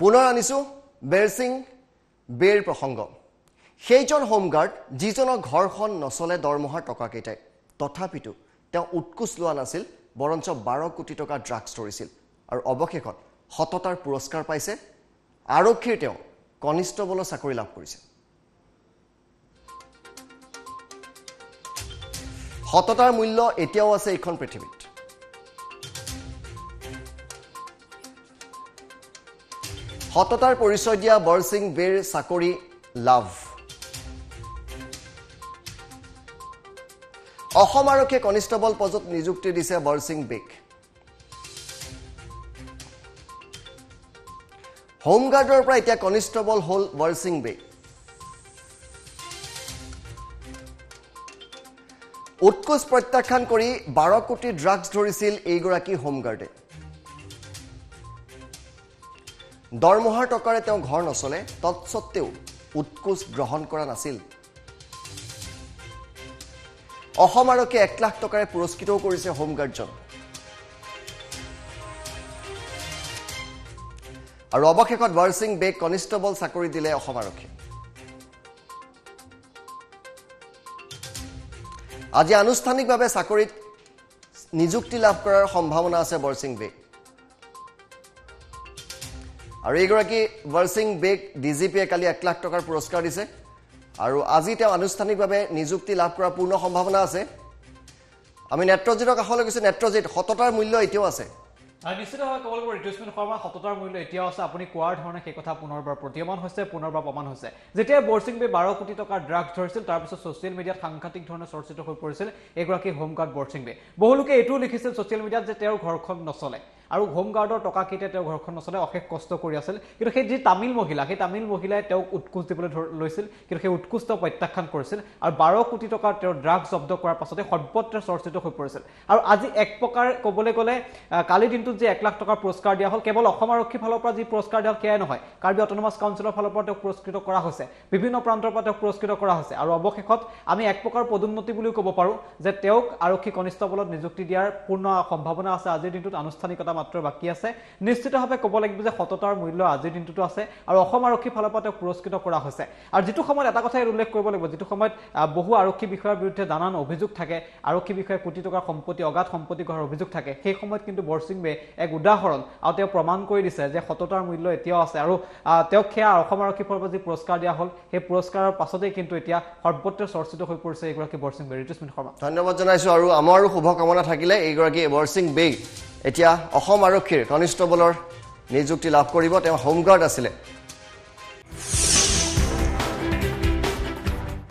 পুনৰ আনিছোঁ বেৰচিং বেৰ প্ৰসংগ সেইজন হোমগাৰ্ড যিজনৰ ঘৰখন নচলে দৰমহাৰ টকাকেইটাই। তথাপিতো তেওঁ উৎকোচ লোৱা নাছিল বৰঞ্চ বাৰ কোটি টকা ড্ৰাগছ ধৰিছিল আৰু অৱশেষত সততাৰ পুৰস্কাৰ পাইছে। আৰক্ষীৰ তেওঁ কনিষ্টবলৰ চাকৰি লাভ কৰিছে। সততাৰ মূল্য এতিয়াও আছে এইখন পৃথিৱীত। সততাৰ পৰিচয় দিয়া বৰসিং বেৰ চাকৰি লাভ। অসম আৰক্ষীয়ে কনিষ্টবল পদত নিযুক্তি দিছে বৰসিং বেক। হোমগাৰ্ডৰ পৰা এতিয়া কনিষ্টবল হ'ল বৰসিং বেগ উৎকোচ প্ৰত্যাখ্যান কৰি বাৰ কোটি ড্ৰাগছ ধৰিছিল এইগৰাকী হোমগাৰ্ডে। দৰমহাৰ টকাৰে তেওঁ ঘৰ নচলে তৎসত্বেও উৎকোচ গ্ৰহণ কৰা নাছিল। অসম আৰক্ষীয়ে এক লাখ টকাৰে পুৰস্কৃতও কৰিছে হোমগাৰ্ডজন। আৰু অৱশেষত বৰসিং বেগ কনিষ্টবল চাকৰি দিলে অসম আৰক্ষীয়ে। আজি আনুষ্ঠানিকভাৱে চাকৰিত নিযুক্তি লাভ কৰাৰ সম্ভাৱনা আছে বৰসিং বেগ। আৰু এইগৰাকী বৰসিং বেগ ডি জি পিয়ে কালি এক লাখ টকাৰ পুৰস্কাৰ দিছে। আৰু আজি তেওঁ আনুষ্ঠানিকভাৱে নিযুক্তি লাভ কৰাৰ পূৰ্ণ সম্ভাৱনা আছে। আমি নেত্ৰজিতৰ কাষলৈ গৈছোঁ। নেত্ৰজিত সততাৰ মূল্য এতিয়াও আছে? নিশ্চিতভাৱে ক'ব লাগিব ঋতুস্মিন শৰ্মাৰ সততাৰ মূল্য এতিয়াও আছে। আপুনি কোৱাৰ ধৰণে সেই কথা পুনৰবাৰ প্ৰতীয়মান হৈছে পুনৰবাৰ প্ৰমাণ হৈছে। যেতিয়া বৰসিং বে বাৰ কোটি টকাৰ ড্ৰাগছ ধৰিছিল তাৰপিছত ছ'চিয়েল মিডিয়াত সাংঘাতিক ধৰণে চৰ্চিত হৈ পৰিছিল এগৰাকী হোমগাৰ্ড বৰসিং বে বহুলোকে এইটোও লিখিছিল ছ'চিয়েল মিডিয়াত যে তেওঁৰ ঘৰখন নচলে। আৰু হোমগাৰ্ডৰ টকাকেইটাই তেওঁ ঘৰখন নচলে অশেষ কষ্ট কৰি আছিল। কিন্তু সেই যি তামিল মহিলা সেই তামিল মহিলাই তেওঁক উৎকোচ দিবলৈ লৈছিল। কিন্তু সেই উৎকোচ তেওঁ প্ৰত্যাখ্যান কৰিছিল আৰু বাৰ কোটি টকাৰ তেওঁৰ ড্ৰাগছ জব্দ কৰাৰ পাছতে সৰ্বত্ৰ চৰ্চিত হৈ পৰিছিল। আৰু আজি এক প্ৰকাৰ ক'বলৈ গ'লে কালিৰ দিনটোত যে এক লাখ টকাৰ পুৰস্কাৰ দিয়া হ'ল কেৱল অসম আৰক্ষীৰ ফালৰ পৰা যি পুৰস্কাৰ দিয়া হ'ল সেয়াই নহয় কাৰ্বি অট'নমাছ কাউন্সিলৰ ফালৰ পৰা তেওঁক পুৰস্কৃত কৰা হৈছে। বিভিন্ন প্ৰান্তৰ পৰা তেওঁক পুৰস্কৃত কৰা হৈছে। আৰু অৱশেষত আমি এক প্ৰকাৰ পদোন্নতি বুলিও ক'ব পাৰোঁ যে তেওঁক আৰক্ষী কনিষ্টবলত নিযুক্তি দিয়াৰ পূৰ্ণ সম্ভাৱনা আছে। আজিৰ দিনটোত আনুষ্ঠানিকতা মাত্ৰ বাকী আছে। নিশ্চিতভাৱে ক'ব লাগিব যে সততাৰ মূল্য আজিৰ দিনটোতো আছে আৰু অসম আৰক্ষীৰ ফালৰ পৰা তেওঁক পুৰস্কৃত কৰা হৈছে। আৰু যিটো সময়ত এটা কথাই উল্লেখ কৰিব লাগিব যিটো সময়ত বহু আৰক্ষী বিষয়াৰ বিৰুদ্ধে নানান অভিযোগ থাকে আৰক্ষী বিষয়ে কোটি টকাৰ সম্পত্তি অগাধ সম্পত্তি গঢ়াৰ অভিযোগ থাকে সেই সময়ত কিন্তু বৰসিং বে এক উদাহৰণ আৰু তেওঁ প্ৰমাণ কৰি দিছে যে সততাৰ মূল্য এতিয়াও আছে আৰু তেওঁক সেয়া অসম আৰক্ষীৰ ফালৰ পৰা যি পুৰস্কাৰ দিয়া হ'ল সেই পুৰস্কাৰৰ পাছতেই কিন্তু এতিয়া সৰ্বত্ৰ চৰ্চিত হৈ পৰিছে এগৰাকী বৰসিং বে ঋতুস্মিন শৰ্মা। ধন্যবাদ জনাইছোঁ আৰু আমাৰো শুভকামনা থাকিলে এইগৰাকী বৰসিং বেগ এতিয়া অসম আৰক্ষীৰ কনিষ্টবলৰ নিযুক্তি লাভ কৰিব। তেওঁ হোমগাৰ্ড আছিলে।